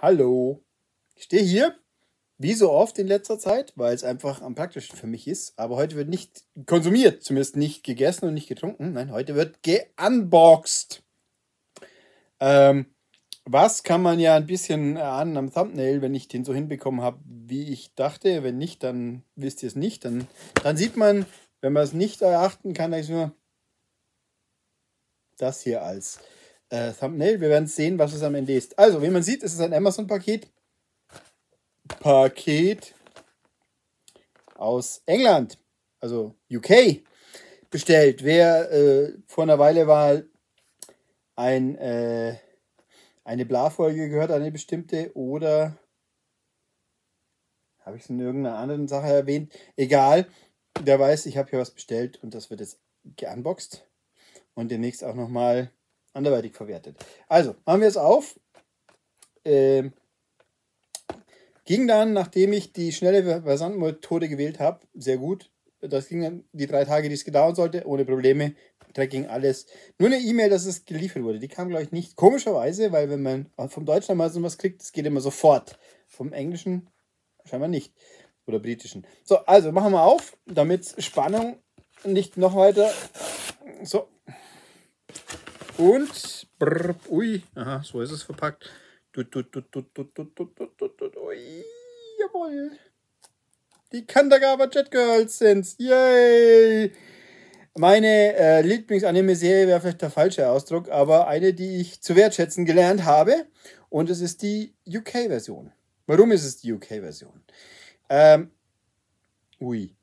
Hallo. Ich stehe hier, wie so oft in letzter Zeit, weil es einfach am praktischsten für mich ist. Aber heute wird nicht konsumiert, zumindest nicht gegessen und nicht getrunken. Nein, heute wird geunboxed. Ähm, was kann man ja ein bisschen erahnen am Thumbnail, wenn ich den so hinbekommen habe, wie ich dachte. Wenn nicht, dann wisst ihr es nicht. Dann, dann sieht man, wenn man es nicht erachten kann, dann ist nur das hier als äh, Thumbnail. Wir werden sehen, was es am Ende ist. Also, wie man sieht, ist es ein Amazon-Paket. Paket aus England, also UK, bestellt. Wer äh, vor einer Weile war ein, äh, eine Bla-Folge gehört, eine bestimmte, oder habe ich es in irgendeiner anderen Sache erwähnt? Egal, der weiß, ich habe hier was bestellt und das wird jetzt geunboxed und demnächst auch nochmal anderweitig verwertet. Also, machen wir es auf. Ähm, ging dann, nachdem ich die schnelle Versandmethode gewählt habe, sehr gut. Das ging dann die drei Tage, die es gedauert sollte, ohne Probleme. Tracking, alles. Nur eine E-Mail, dass es geliefert wurde. Die kam, glaube ich, nicht. Komischerweise, weil wenn man vom Deutschen mal so was kriegt, das geht immer sofort. Vom Englischen scheinbar nicht. Oder britischen. So, also machen wir auf, damit Spannung nicht noch weiter. So, und, brr, ui, aha, so ist es verpackt. Tut, tut, tut, tut, tut, tut, tut, tut, tut, tut, ui, jawohl. Die Kandagawa Jet Girls sind's. Yay! Meine äh, Lieblingsanime-Serie wäre vielleicht der falsche Ausdruck, aber eine, die ich zu wertschätzen gelernt habe. Und es ist die UK-Version. Warum ist es die UK-Version? Ähm, ui.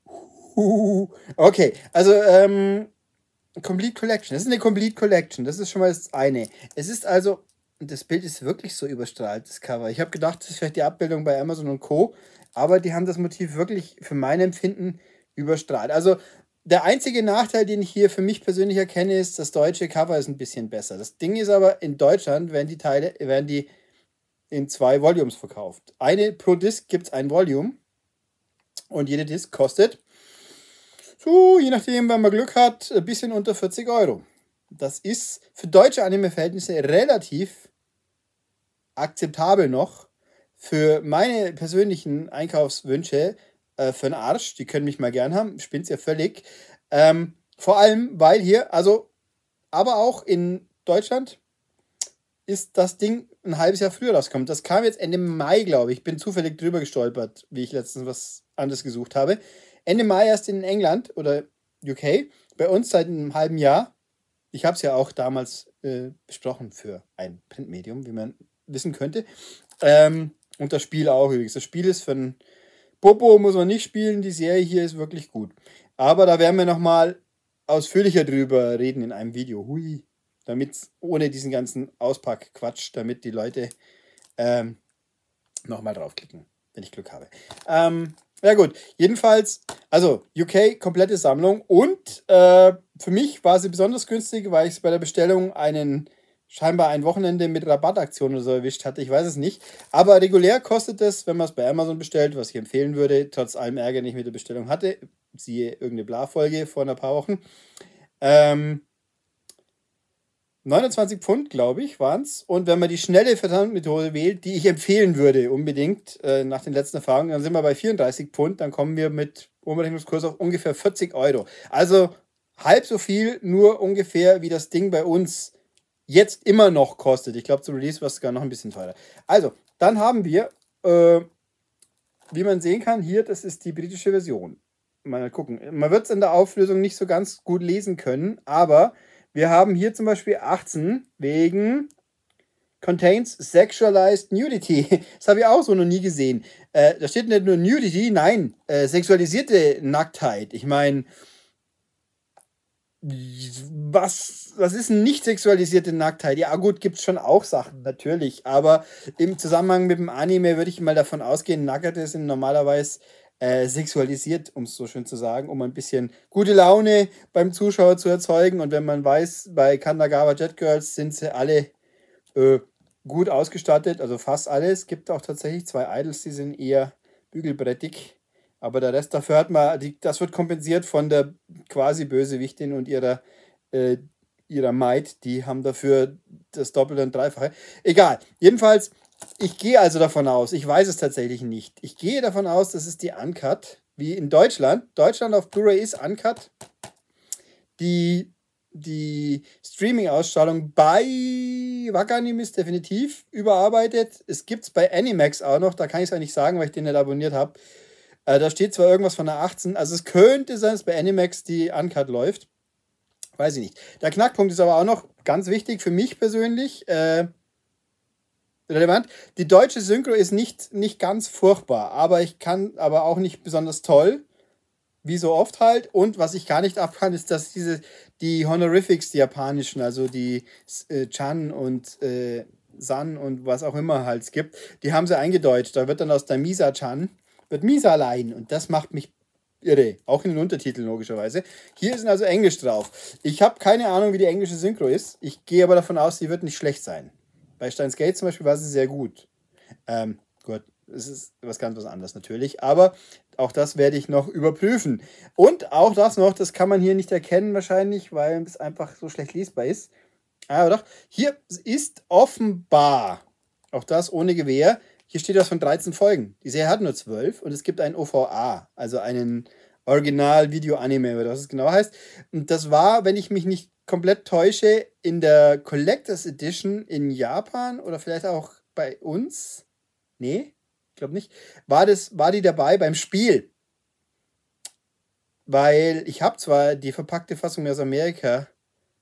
Okay, also ähm, Complete Collection. Das ist eine Complete Collection. Das ist schon mal das eine. Es ist also, das Bild ist wirklich so überstrahlt, das Cover. Ich habe gedacht, das ist vielleicht die Abbildung bei Amazon und Co. Aber die haben das Motiv wirklich für mein Empfinden überstrahlt. Also der einzige Nachteil, den ich hier für mich persönlich erkenne, ist, das deutsche Cover ist ein bisschen besser. Das Ding ist aber, in Deutschland werden die Teile, werden die in zwei Volumes verkauft. Eine pro Disc gibt es ein Volume und jede Disc kostet so, je nachdem, wenn man Glück hat, ein bisschen unter 40 Euro. Das ist für deutsche Anime-Verhältnisse relativ akzeptabel noch. Für meine persönlichen Einkaufswünsche äh, für den Arsch, die können mich mal gern haben, spinnt's ja völlig. Ähm, vor allem, weil hier, also, aber auch in Deutschland ist das Ding ein halbes Jahr früher rausgekommen. Das kam jetzt Ende Mai, glaube ich. Bin zufällig drüber gestolpert, wie ich letztens was anderes gesucht habe. Ende Mai erst in England oder UK. Bei uns seit einem halben Jahr. Ich habe es ja auch damals äh, besprochen für ein Printmedium, wie man wissen könnte. Ähm, und das Spiel auch übrigens. Das Spiel ist von Popo, muss man nicht spielen. Die Serie hier ist wirklich gut. Aber da werden wir nochmal ausführlicher drüber reden in einem Video. Hui. Damit ohne diesen ganzen Auspackquatsch, damit die Leute ähm, nochmal draufklicken, wenn ich Glück habe. Ähm, ja gut, jedenfalls, also UK, komplette Sammlung. Und äh, für mich war sie besonders günstig, weil ich bei der Bestellung einen scheinbar ein Wochenende mit Rabattaktion oder so erwischt hatte, ich weiß es nicht. Aber regulär kostet es, wenn man es bei Amazon bestellt, was ich empfehlen würde, trotz allem Ärger nicht mit der Bestellung hatte, siehe irgendeine Bla-Folge vor ein paar Wochen, ähm, 29 Pfund, glaube ich, waren es. Und wenn man die schnelle Versandmethode wählt, die ich empfehlen würde, unbedingt, äh, nach den letzten Erfahrungen, dann sind wir bei 34 Pfund. Dann kommen wir mit Umrechnungskurs auf ungefähr 40 Euro. Also halb so viel, nur ungefähr, wie das Ding bei uns jetzt immer noch kostet. Ich glaube, zum Release war es sogar noch ein bisschen teurer. Also, dann haben wir, äh, wie man sehen kann, hier, das ist die britische Version. Mal gucken. Man wird es in der Auflösung nicht so ganz gut lesen können, aber wir haben hier zum Beispiel 18 wegen contains sexualized nudity. Das habe ich auch so noch nie gesehen. Äh, da steht nicht nur Nudity, nein, äh, sexualisierte Nacktheit. Ich meine, was, was ist nicht sexualisierte Nacktheit? Ja, gut, gibt es schon auch Sachen, natürlich. Aber im Zusammenhang mit dem Anime würde ich mal davon ausgehen, Nackerte sind normalerweise äh, sexualisiert, um es so schön zu sagen, um ein bisschen gute Laune beim Zuschauer zu erzeugen. Und wenn man weiß, bei Kandagawa Jet Girls sind sie alle äh, gut ausgestattet, also fast alle. Es gibt auch tatsächlich zwei Idols, die sind eher bügelbrettig. Aber der Rest dafür hat man, die, das wird kompensiert von der quasi Bösewichtin und ihrer, äh, ihrer Maid. Die haben dafür das Doppelte und Dreifache. Egal. Jedenfalls Ich gehe also davon aus, ich weiß es tatsächlich nicht. Ich gehe davon aus, dass es die Uncut, wie in Deutschland. Deutschland auf Blu-ray ist Uncut. Die, die Streaming-Ausstrahlung bei Wakanim ist definitiv überarbeitet. Es gibt es bei Animax auch noch, da kann ich es eigentlich sagen, weil ich den nicht abonniert habe. Äh, da steht zwar irgendwas von der 18, also es könnte sein, dass bei Animax die Uncut läuft. Weiß ich nicht. Der Knackpunkt ist aber auch noch ganz wichtig für mich persönlich. Äh, relevant. Die deutsche Synchro ist nicht, nicht ganz furchtbar, aber ich kann aber auch nicht besonders toll. Wie so oft halt. Und was ich gar nicht abkann, ist, dass diese, die Honorifics, die japanischen, also die äh, Chan und äh, San und was auch immer halt es gibt, die haben sie eingedeutscht. Da wird dann aus der Misa-Chan, wird Misa-Lein. Und das macht mich irre. Auch in den Untertiteln logischerweise. Hier ist also Englisch drauf. Ich habe keine Ahnung, wie die englische Synchro ist. Ich gehe aber davon aus, sie wird nicht schlecht sein. Bei Steins Gate zum Beispiel war sie sehr gut. Ähm, gut, es ist was ganz was anderes natürlich, aber auch das werde ich noch überprüfen. Und auch das noch, das kann man hier nicht erkennen wahrscheinlich, weil es einfach so schlecht lesbar ist. Aber doch, hier ist offenbar, auch das ohne Gewehr, hier steht das von 13 Folgen. Die Serie hat nur 12 und es gibt einen OVA, also einen Original-Video-Anime, oder was es genau heißt. Und das war, wenn ich mich nicht komplett täusche, in der Collectors Edition in Japan oder vielleicht auch bei uns. Nee, ich glaube nicht. War, das, war die dabei beim Spiel? Weil ich habe zwar die verpackte Fassung aus Amerika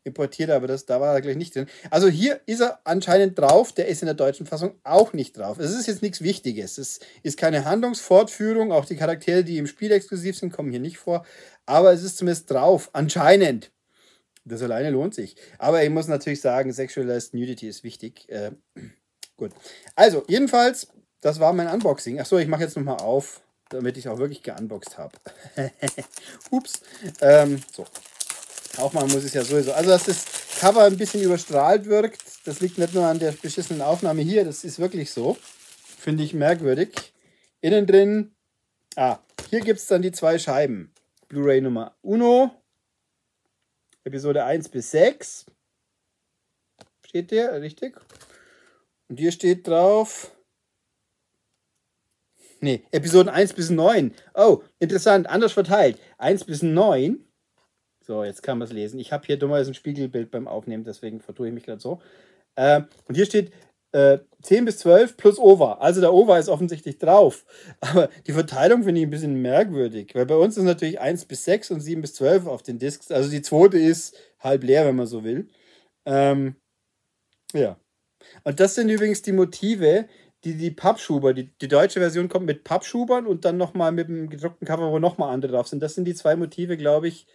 importiert, aber das, da war er gleich nicht drin. Also hier ist er anscheinend drauf, der ist in der deutschen Fassung auch nicht drauf. Es ist jetzt nichts Wichtiges. Es ist keine Handlungsfortführung, auch die Charaktere, die im Spiel exklusiv sind, kommen hier nicht vor. Aber es ist zumindest drauf, anscheinend. Das alleine lohnt sich. Aber ich muss natürlich sagen, Sexualized Nudity ist wichtig. Äh, gut. Also, jedenfalls, das war mein Unboxing. Achso, ich mache jetzt nochmal auf, damit ich auch wirklich geunboxed habe. Ups. Ähm, so. Aufmachen muss ich ja sowieso. Also, dass das Cover ein bisschen überstrahlt wirkt, das liegt nicht nur an der beschissenen Aufnahme hier, das ist wirklich so. Finde ich merkwürdig. Innen drin, ah, hier gibt es dann die zwei Scheiben. Blu-ray Nummer Uno Episode 1 bis 6. Steht der, richtig? Und hier steht drauf. Ne, Episoden 1 bis 9. Oh, interessant, anders verteilt. 1 bis 9. So, jetzt kann man es lesen. Ich habe hier dummerweise ein Spiegelbild beim Aufnehmen, deswegen vertue ich mich gerade so. Äh, und hier steht äh, 10 bis 12 plus Over. Also der Over ist offensichtlich drauf. Aber die Verteilung finde ich ein bisschen merkwürdig, weil bei uns ist natürlich 1 bis 6 und 7 bis 12 auf den Discs. Also die zweite ist halb leer, wenn man so will. Ähm, ja. Und das sind übrigens die Motive, die die Pappschuber, die, die deutsche Version kommt mit Pappschubern und dann nochmal mit dem gedruckten Cover, wo nochmal andere drauf sind. Das sind die zwei Motive, glaube ich,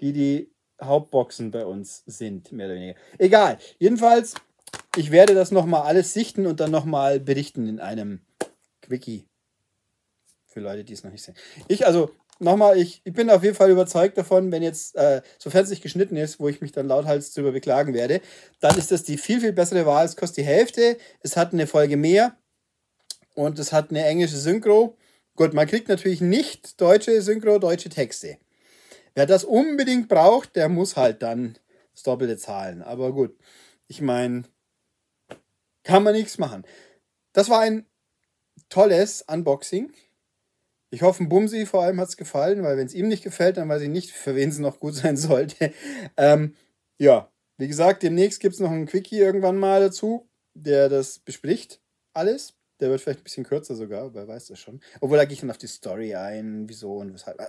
die die Hauptboxen bei uns sind, mehr oder weniger. Egal. Jedenfalls ich werde das nochmal alles sichten und dann nochmal berichten in einem Quickie. Für Leute, die es noch nicht sehen. Ich, also, nochmal, ich, ich bin auf jeden Fall überzeugt davon, wenn jetzt, äh, sofern es nicht geschnitten ist, wo ich mich dann lauthals drüber beklagen werde, dann ist das die viel, viel bessere Wahl. Es kostet die Hälfte, es hat eine Folge mehr und es hat eine englische Synchro. Gut, man kriegt natürlich nicht deutsche Synchro, deutsche Texte. Wer das unbedingt braucht, der muss halt dann das Doppelte zahlen. Aber gut, ich meine, kann man nichts machen. Das war ein tolles Unboxing. Ich hoffe, Bumsi vor allem hat es gefallen, weil wenn es ihm nicht gefällt, dann weiß ich nicht, für wen es noch gut sein sollte. Ähm, ja, wie gesagt, demnächst gibt es noch einen Quickie irgendwann mal dazu, der das bespricht. Alles. Der wird vielleicht ein bisschen kürzer sogar, wer weiß das schon. Obwohl, da gehe ich dann auf die Story ein, wieso und weshalb.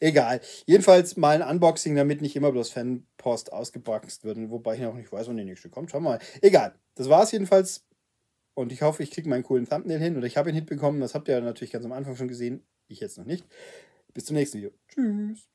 Egal. Jedenfalls mal ein Unboxing, damit nicht immer bloß Fanpost ausgeboxt wird. Wobei ich noch nicht weiß, wann die nächste kommt. Schauen wir mal. Egal. Das war es jedenfalls. Und ich hoffe, ich kriege meinen coolen Thumbnail hin. Oder ich habe ihn hinbekommen. Das habt ihr natürlich ganz am Anfang schon gesehen. Ich jetzt noch nicht. Bis zum nächsten Video. Tschüss.